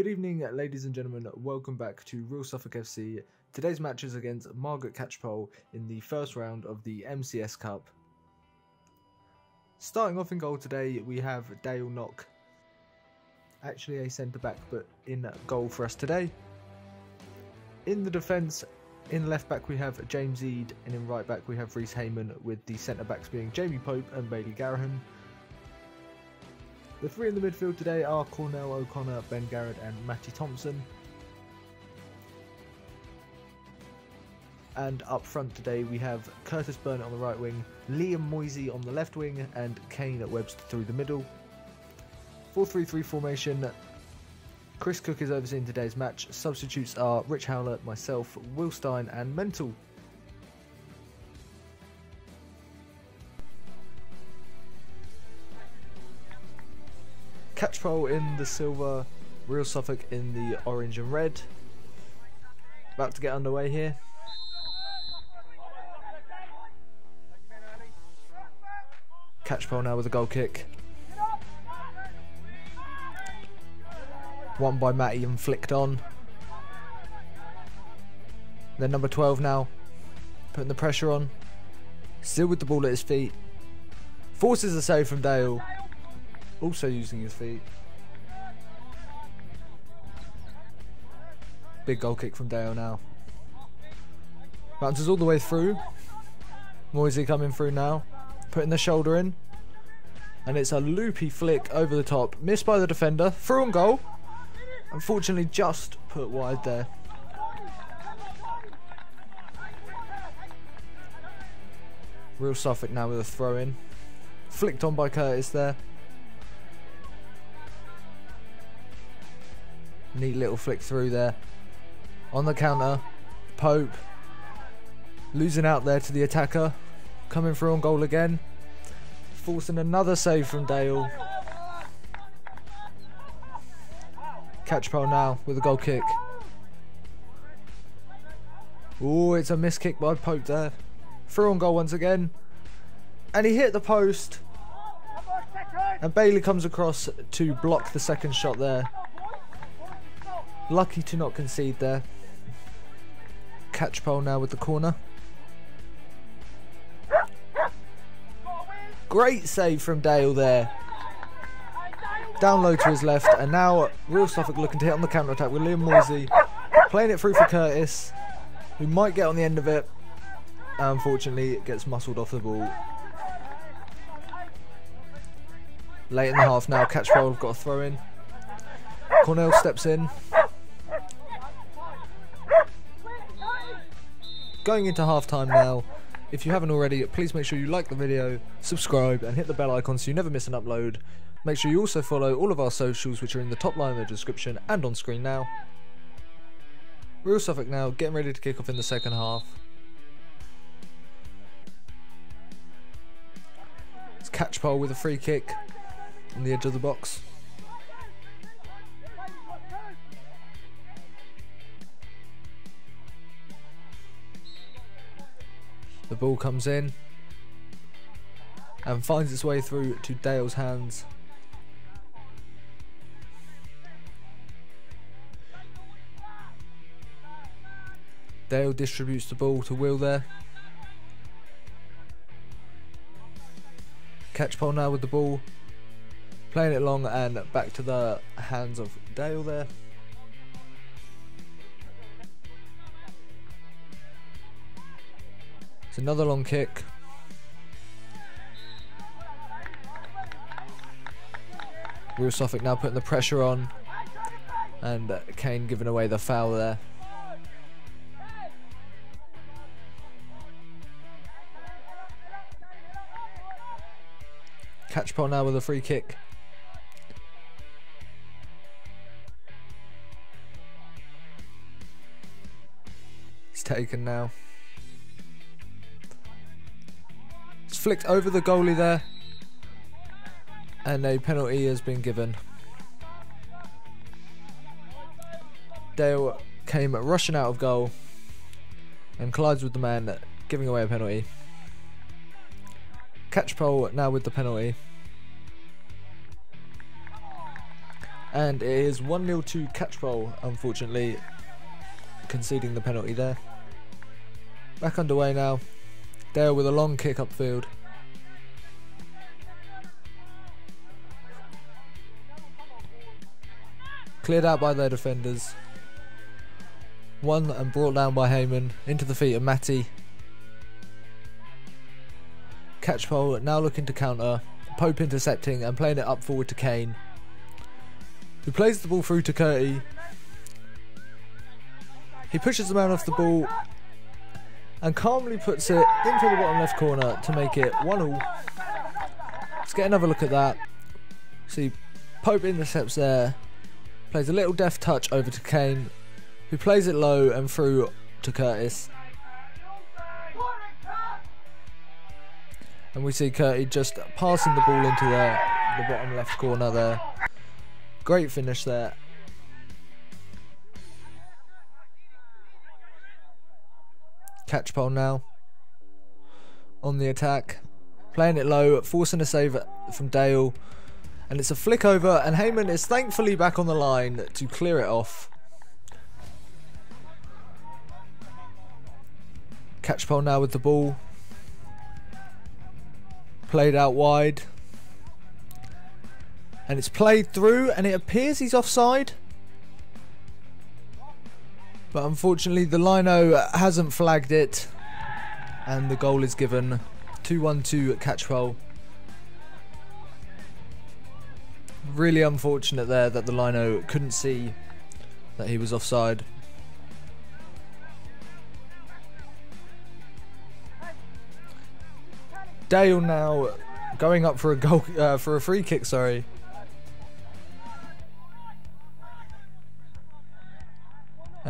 Good evening, ladies and gentlemen. Welcome back to Real Suffolk FC. Today's match is against Margaret Catchpole in the first round of the MCS Cup. Starting off in goal today, we have Dale Knock. Actually, a centre back, but in goal for us today. In the defence, in left back, we have James Eade, and in right back, we have Reese Hayman, with the centre backs being Jamie Pope and Bailey Garahan. The three in the midfield today are Cornell O'Connor, Ben Garrett, and Matty Thompson. And up front today we have Curtis Burnett on the right wing, Liam Moisey on the left wing, and Kane at Webster through the middle. 4-3-3 formation. Chris Cook is overseeing today's match. Substitutes are Rich Howlett, myself, Will Stein, and Mental. Catchpole in the silver, Real Suffolk in the orange and red. About to get underway here. Catchpole now with a goal kick. One by Matty and flicked on. Then number 12 now, putting the pressure on. Still with the ball at his feet. Forces a save from Dale. Also using his feet. Big goal kick from Dale now. Bounces all the way through. Moisey coming through now. Putting the shoulder in. And it's a loopy flick over the top. Missed by the defender. Through on goal. Unfortunately just put wide there. Real Suffolk now with a throw in. Flicked on by Curtis there. Neat little flick through there. On the counter, Pope losing out there to the attacker. Coming through on goal again. Forcing another save from Dale. Catchpole now with a goal kick. Oh, it's a missed kick by Pope there. Through on goal once again. And he hit the post. And Bailey comes across to block the second shot there. Lucky to not concede there. Catchpole now with the corner. Great save from Dale there. Down low to his left, and now Real Suffolk looking to hit on the counter attack with Liam Moisey. Playing it through for Curtis, who might get on the end of it. Unfortunately, it gets muscled off the ball. Late in the half now, Catchpole have got a throw in. Cornell steps in. Going into half time now. If you haven't already, please make sure you like the video, subscribe, and hit the bell icon so you never miss an upload. Make sure you also follow all of our socials, which are in the top line of the description and on screen now. Real Suffolk now, getting ready to kick off in the second half. It's Catchpole with a free kick on the edge of the box. The ball comes in and finds its way through to Dale's hands. Dale distributes the ball to Will there. Catchpole now with the ball. Playing it long and back to the hands of Dale there. It's another long kick. Real Suffolk now putting the pressure on. And uh, Kane giving away the foul there. Catchpole now with a free kick. It's taken now. Flicked over the goalie there. And a penalty has been given. Dale came rushing out of goal and collides with the man giving away a penalty. Catchpole now with the penalty. And it is 1 0 to Catchpole, unfortunately, conceding the penalty there. Back underway now. Dale with a long kick upfield. Cleared out by their defenders. Won and brought down by Heyman into the feet of Matty. Catchpole now looking to counter. Pope intercepting and playing it up forward to Kane. Who plays the ball through to Curtie. He pushes the man off the ball and calmly puts it into the bottom left corner to make it 1 all. Let's get another look at that. See, Pope intercepts there, plays a little deft touch over to Kane, who plays it low and through to Curtis. And we see Curtis just passing the ball into the, the bottom left corner there. Great finish there. Catchpole now. On the attack. Playing it low, forcing a save from Dale. And it's a flick over, and Heyman is thankfully back on the line to clear it off. Catchpole now with the ball. Played out wide. And it's played through, and it appears he's offside. But unfortunately, the lino hasn't flagged it, and the goal is given 2 1 2 at Catchpole. Really unfortunate there that the lino couldn't see that he was offside. Dale now going up for a goal uh, for a free kick. Sorry.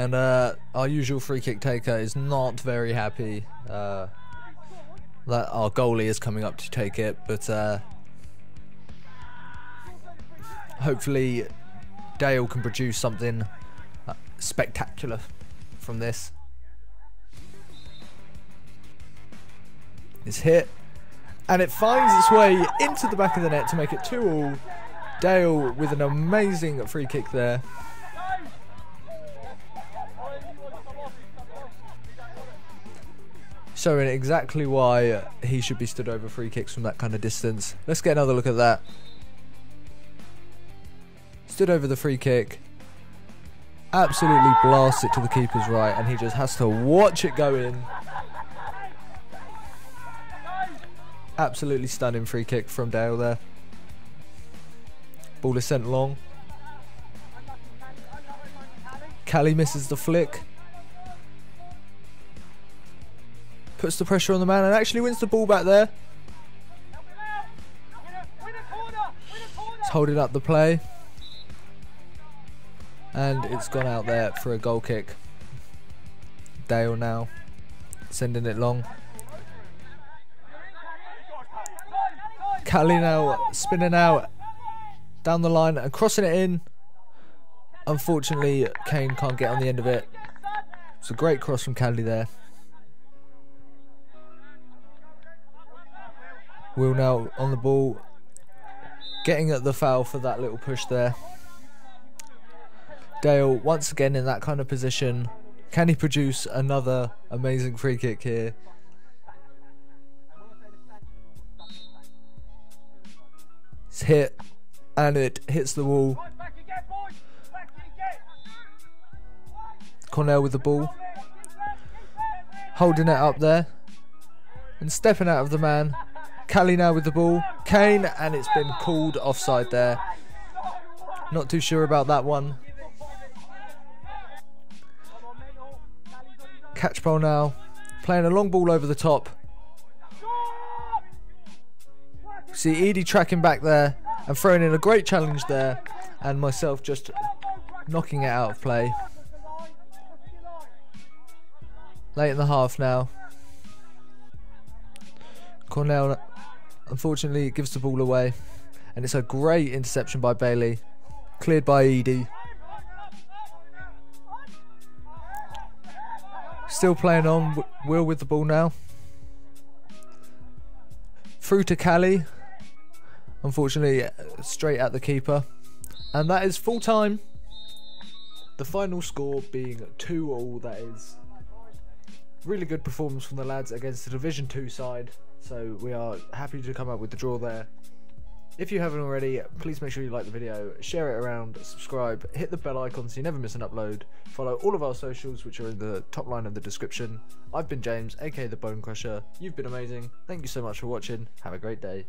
And uh, our usual free kick taker is not very happy uh, that our goalie is coming up to take it, but uh, hopefully Dale can produce something uh, spectacular from this. It's hit, and it finds its way into the back of the net to make it 2 all. Dale with an amazing free kick there. Showing exactly why he should be stood over free kicks from that kind of distance. Let's get another look at that. Stood over the free kick. Absolutely blasts it to the keeper's right and he just has to watch it go in. Absolutely stunning free kick from Dale there. Ball is sent long. Callie misses the flick. Puts the pressure on the man and actually wins the ball back there. It's holding up the play. And it's gone out there for a goal kick. Dale now sending it long. Callie now spinning out down the line and crossing it in. Unfortunately, Kane can't get on the end of it. It's a great cross from Callie there. Will now on the ball, getting at the foul for that little push there. Dale once again in that kind of position. Can he produce another amazing free kick here? It's hit and it hits the wall. Cornell with the ball. Holding it up there. And stepping out of the man. Callie now with the ball. Kane, and it's been called offside there. Not too sure about that one. Catchpole now. Playing a long ball over the top. See Edie tracking back there and throwing in a great challenge there. And myself just knocking it out of play. Late in the half now. Cornell Unfortunately, it gives the ball away. And it's a great interception by Bailey. Cleared by Edie. Still playing on. Will with the ball now. Through to Callie. Unfortunately, uh, straight at the keeper. And that is full time. The final score being 2 all, that is. Really good performance from the lads against the Division 2 side, so we are happy to come up with the draw there. If you haven't already, please make sure you like the video, share it around, subscribe, hit the bell icon so you never miss an upload. Follow all of our socials, which are in the top line of the description. I've been James, aka the Bone Crusher. You've been amazing. Thank you so much for watching. Have a great day.